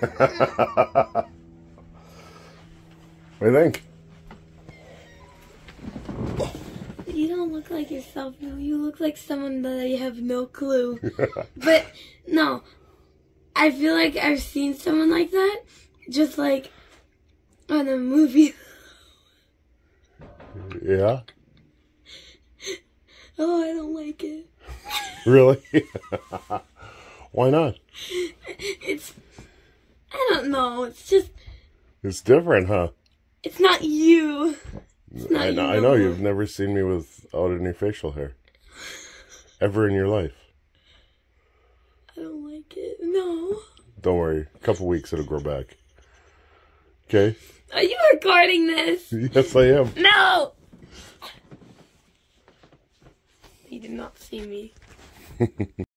what do you think? You don't look like yourself, no. You look like someone that I have no clue. but no, I feel like I've seen someone like that, just like on a movie. Yeah? Oh, I don't like it. Really? Why not? It's don't know. It's just It's different, huh? it's not you. It's not I you know, I know you've never seen me without any facial hair. Ever in your life. I don't like it. No. Don't worry. A couple weeks it'll grow back. Okay? Are you recording this? Yes, I am. No. You did not see me.